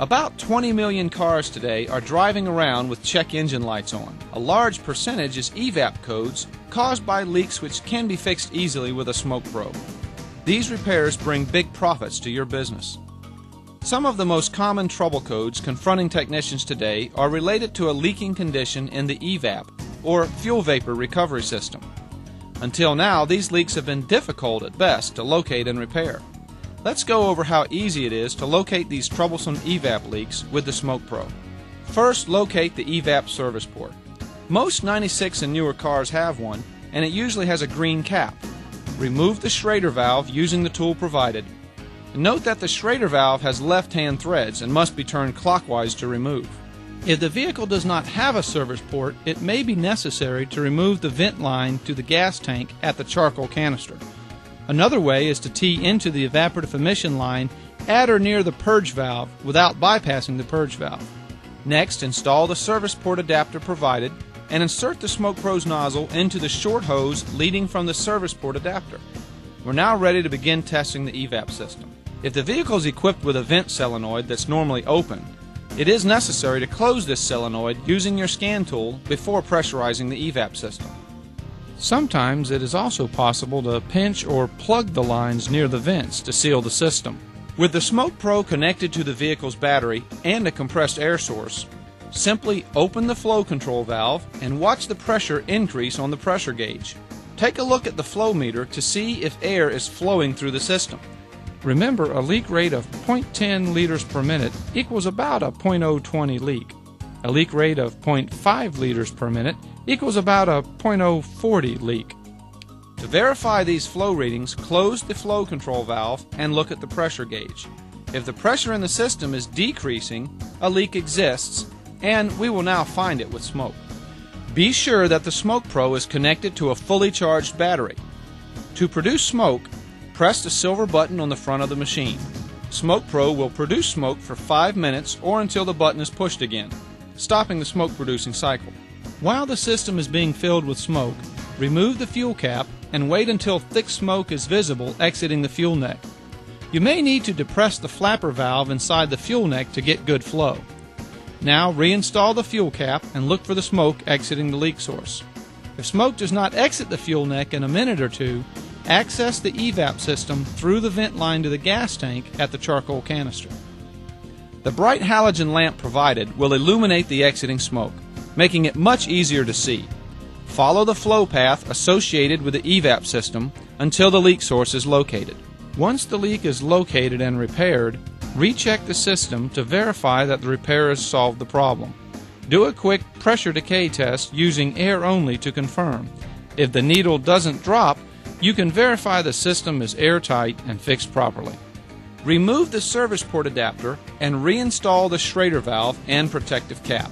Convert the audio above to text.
About 20 million cars today are driving around with check engine lights on. A large percentage is evap codes caused by leaks which can be fixed easily with a Smoke Pro. These repairs bring big profits to your business. Some of the most common trouble codes confronting technicians today are related to a leaking condition in the evap, or fuel vapor recovery system. Until now, these leaks have been difficult at best to locate and repair. Let's go over how easy it is to locate these troublesome evap leaks with the Smoke Pro. First, locate the evap service port. Most 96 and newer cars have one, and it usually has a green cap. Remove the Schrader valve using the tool provided. Note that the Schrader valve has left-hand threads and must be turned clockwise to remove. If the vehicle does not have a service port, it may be necessary to remove the vent line to the gas tank at the charcoal canister. Another way is to tee into the evaporative emission line at or near the purge valve without bypassing the purge valve. Next, install the service port adapter provided and insert the Smoke Pro's nozzle into the short hose leading from the service port adapter. We're now ready to begin testing the evap system. If the vehicle is equipped with a vent solenoid that's normally open, it is necessary to close this solenoid using your scan tool before pressurizing the evap system. Sometimes it is also possible to pinch or plug the lines near the vents to seal the system. With the Smoke Pro connected to the vehicle's battery and a compressed air source, simply open the flow control valve and watch the pressure increase on the pressure gauge. Take a look at the flow meter to see if air is flowing through the system. Remember, a leak rate of 0.10 liters per minute equals about a 0.020 leak. A leak rate of 0.5 liters per minute equals about a 0.040 leak. To verify these flow readings, close the flow control valve and look at the pressure gauge. If the pressure in the system is decreasing, a leak exists, and we will now find it with smoke. Be sure that the Smoke Pro is connected to a fully charged battery. To produce smoke, press the silver button on the front of the machine. Smoke Pro will produce smoke for 5 minutes or until the button is pushed again, stopping the smoke producing cycle. While the system is being filled with smoke, remove the fuel cap and wait until thick smoke is visible exiting the fuel neck. You may need to depress the flapper valve inside the fuel neck to get good flow. Now reinstall the fuel cap and look for the smoke exiting the leak source. If smoke does not exit the fuel neck in a minute or two, access the evap system through the vent line to the gas tank at the charcoal canister. The bright halogen lamp provided will illuminate the exiting smoke making it much easier to see. Follow the flow path associated with the evap system until the leak source is located. Once the leak is located and repaired, recheck the system to verify that the repair has solved the problem. Do a quick pressure decay test using air only to confirm. If the needle doesn't drop, you can verify the system is airtight and fixed properly. Remove the service port adapter and reinstall the Schrader valve and protective cap.